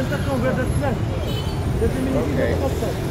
Tenta conversar com ele. Okay.